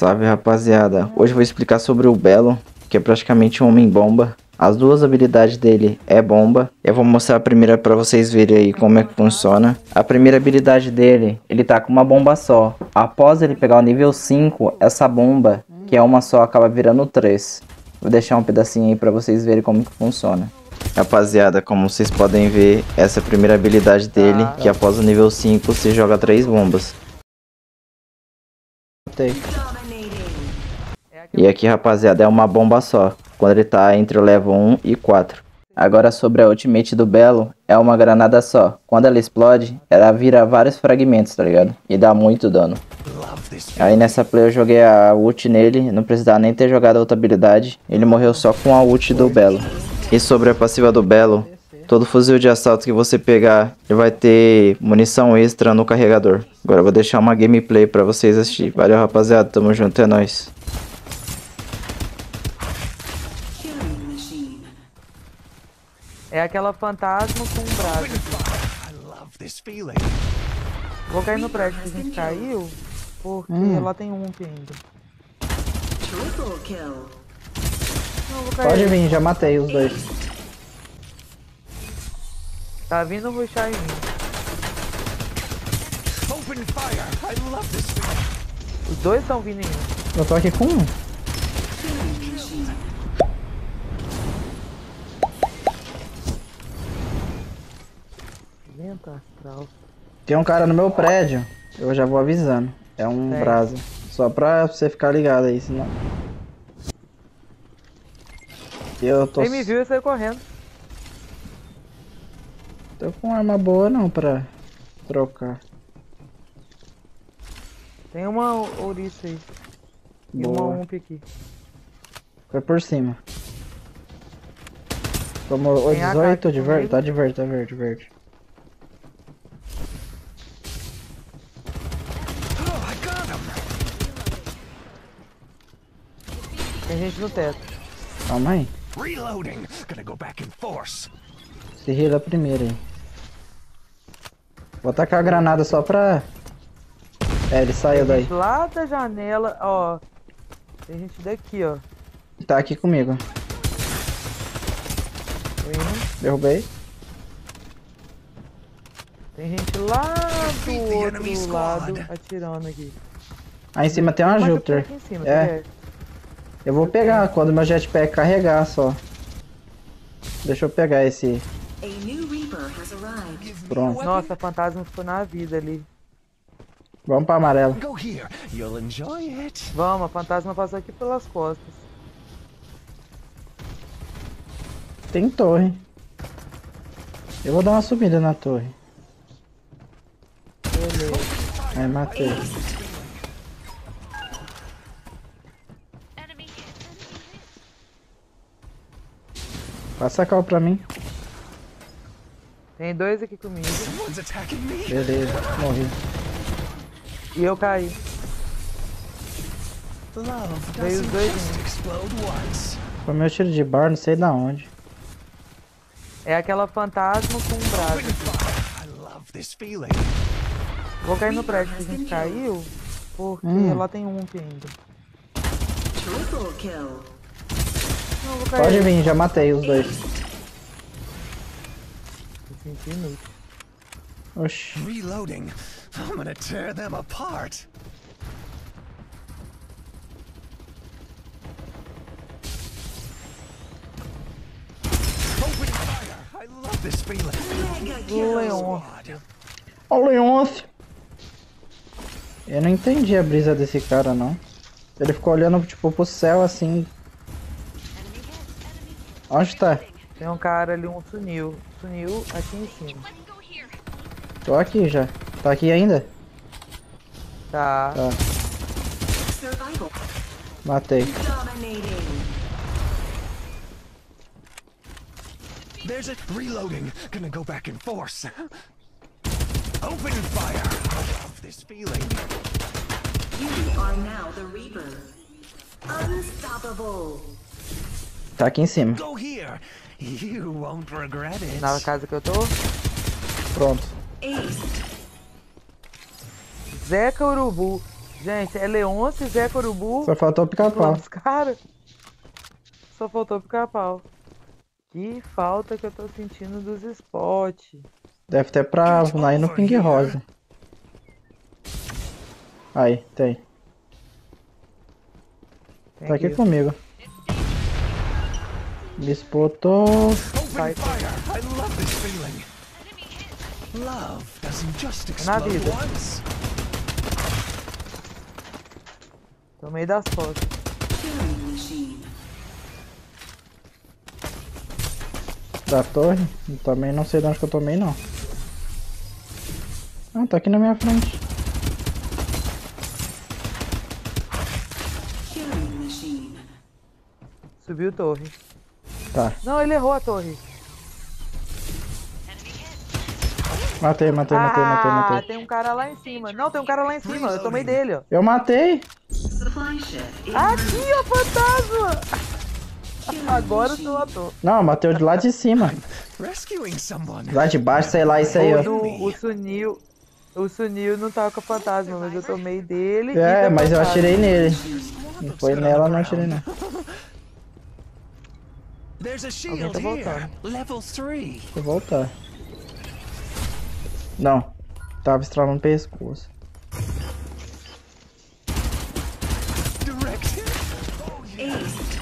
Salve rapaziada, hoje eu vou explicar sobre o Belo, que é praticamente um homem-bomba. As duas habilidades dele é bomba. Eu vou mostrar a primeira para vocês verem aí como é que funciona. A primeira habilidade dele, ele tá com uma bomba só. Após ele pegar o nível 5, essa bomba, que é uma só, acaba virando 3. Vou deixar um pedacinho aí para vocês verem como que funciona. Rapaziada, como vocês podem ver, essa é a primeira habilidade dele, que após o nível 5 você joga 3 bombas. E aqui, rapaziada, é uma bomba só, quando ele tá entre o level 1 e 4. Agora sobre a ultimate do Belo, é uma granada só. Quando ela explode, ela vira vários fragmentos, tá ligado? E dá muito dano. Aí nessa play eu joguei a ult nele, não precisava nem ter jogado a outra habilidade. Ele morreu só com a ult do Belo. E sobre a passiva do Belo, todo fuzil de assalto que você pegar, ele vai ter munição extra no carregador. Agora eu vou deixar uma gameplay pra vocês assistir. Valeu rapaziada, tamo junto, é nóis. É aquela fantasma com um braço. Vou cair no prédio que a gente caiu, porque Hum. lá tem um aqui ainda. Não. Pode vir, já matei os dois. Tá vindo ruxar em mim. Os dois estão vindo em mim. Eu tô aqui com um. Astral. Tem um cara no meu prédio, eu já vou avisando. É um É. brasa. Só pra você ficar ligado aí, senão. Eu tô, Ele me viu e saiu correndo. tô com arma boa não pra trocar. Tem uma ouriça aí. E uma ump aqui. Foi por cima. Tomou Tem AK 18 de verde? Tá de verde, tá verde, verde. Tem gente no teto. Calma aí. Reloading. Gonna go back in force. Se rila primeiro aí. Vou tacar a granada só pra. É, ele saiu Tem daí. gente lá da janela, ó. Tem gente daqui, ó. Tá aqui comigo. Indo. Derrubei. Tem gente lá do outro lado atirando aqui. Aí em cima tem uma Júpiter. cima, É. Eu vou pegar quando meu jetpack carregar só. Deixa eu pegar esse. Pronto. Nossa, fantasma ficou na vida ali. Vamos pra it. Vamos, a fantasma passou aqui pelas costas. Tem torre. Eu vou dar uma subida na torre. Beleza. Aí matei. Passa a cal pra mim. Tem dois aqui comigo. Someone's attacking me. Beleza, morri. E eu caí. Love Veio os doesn't dois. Foi meu tiro de bar, não sei da onde. É aquela fantasma com um braço. I love this feeling. Vou cair no prédio que a gente caiu, porque Hum. lá tem um ainda. Triple kill. Pode vir, já matei os dois. Oxi. Reloading. I'm gonna tear them apart. Open fire. I love this feeling. Mega kill. Leon. Ó o Leonce. Eu não entendi a brisa desse cara, não. Ele ficou olhando, tipo, pro céu, assim. Onde tá? Tem um cara ali, um sunil. Sunil aqui em cima. Tô aqui já. Tá aqui ainda? Tá. Tá. Matei. There's it. Reloading. Gonna go back in force. Open fire. I love this feeling. You are now the Reaper. Unstoppable. Tá aqui em cima. Na casa que eu tô. Pronto. Zeca Urubu. Gente, é Leôncio, Zé Corubu. Só faltou pica-pau. Os caras. Só faltou pica-pau. Que falta que eu tô sentindo dos spots. Deve ter pra aí no ping rosa. Aí, tem. Tem Tá aqui comigo. Love doesn't just Na explode vida. Tomei das machine. Da torre. Eu Também não sei de onde que eu tomei não. Ah, tá aqui na minha frente. Subiu torre. Tá. Não, ele errou a torre. Matei, matei, matei, matei, ah, matei. tem um cara lá em cima. Não, tem um cara lá em cima. Eu tomei dele, ó. Eu matei. Aqui, ó, fantasma! Agora tu matou. Não, eu matei o de lá de cima. Lá de baixo, sei lá, isso aí, O, ó. o Sunil. O Sunil não tava com a fantasma, mas eu tomei dele. É, mas eu fantasma. atirei nele. Não foi nela, não atirei não. There's a shield tá here. Level 3. Vou voltar. Não. Tava estralando o pescoço.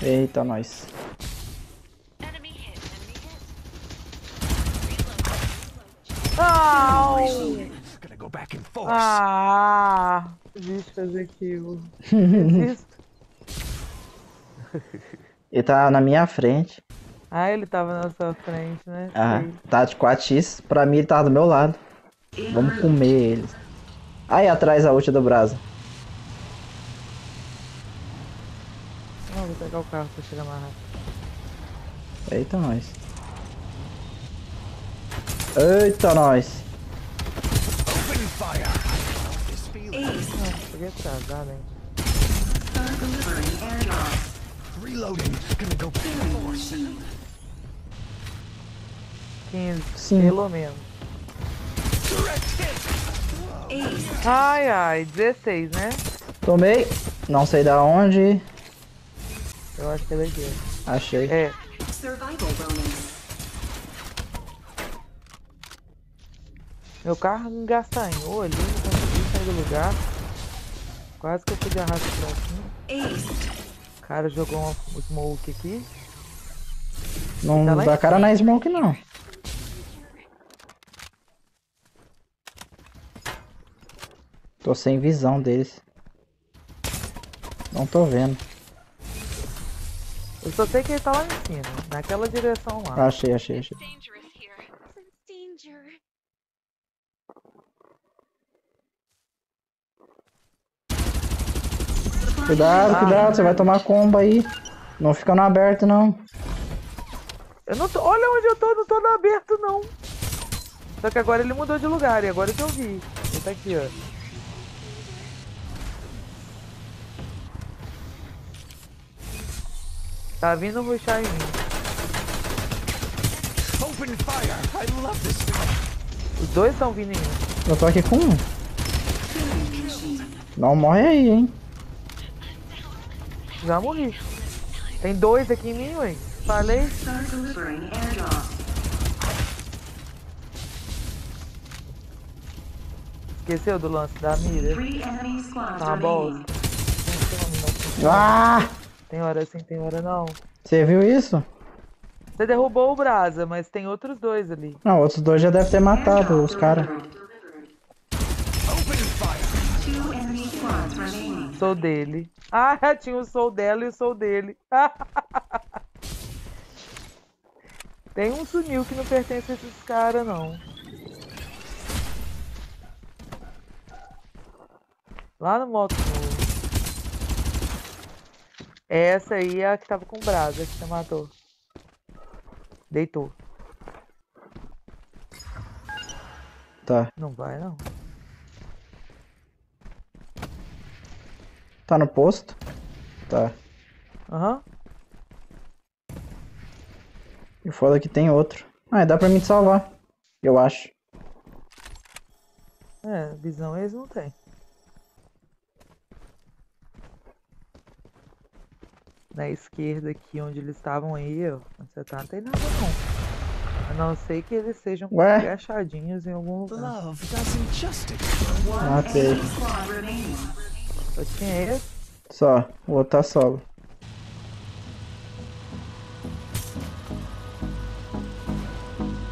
Eita, nós. Au! Gonna go back in force. Ah! Desisto de fazer aquilo. Desisto. Ele tá na minha frente. Ah, ele tava na sua frente, né? Ah, Sei. tá de 4x. Pra mim ele tava do meu lado. Vamos comer eles. Aí atrás a ult do Brasa. Não, vou pegar o carro pra chegar mais rápido. Eita, nós. Eita, nós. Ah, cheguei atrasado, hein? Reloading. Gonna go force. machine. 15, Sim. pelo menos. Ai, ai, 16, né? Tomei. Não sei da onde. Eu acho que é daqui. Achei. É, meu carro engastanhou ali, não consegui sair do lugar. Quase que eu fui de arrasto pra cima. Cara jogou um smoke aqui. Não Tá dá cara na smoke, não. Tô sem visão deles. Não tô vendo. Eu só sei que ele tá lá em cima, naquela direção lá. Achei, achei, achei. Cuidado, cuidado, você vai tomar combo aí. Não fica no aberto, não. Eu não tô. Olha onde eu tô, não tô no aberto não. Só que agora ele mudou de lugar e agora que eu vi. Ele tá aqui, ó. Tá vindo ruxar em mim. Open fire. I love this. Os dois estão vindo em mim. Eu tô aqui com um. Não morre aí, hein. Já morri. Tem dois aqui em mim, ué. Falei. Esqueceu do lance da mira? Tá bosta. Ah! Tem hora sim, tem hora não. Você viu isso? Você derrubou o Brasa, mas tem outros dois ali. Não, outros dois já devem ter matado os caras. Sou dele. Ah, tinha o sou dela e o sou dele. Tem um sunil que não pertence a esses caras, não. Lá no moto novo. Essa aí é a que tava com brasa que você matou. Deitou. Tá. Não vai, não. Tá no posto? Tá. Aham. Uhum. E foda é que tem outro. Ah, dá pra me salvar. Eu acho. É, visão eles não tem. Na esquerda aqui, onde eles estavam aí, ó. Você tá, não tem nada não. A não ser que eles sejam agachadinhos em algum lugar. Matei. Okay. Só tinha esse. Só, o outro tá solo.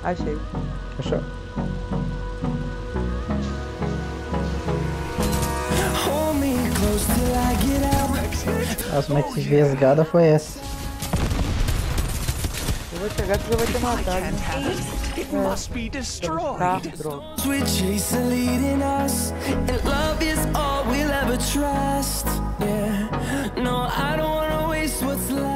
Achei. Out. Nossa, mas que vesgada foi essa? Eu vou chegar porque. It must be destroyed. Switches are leading us, and love is all we'll ever trust. Yeah, no, I don't wanna waste what's left.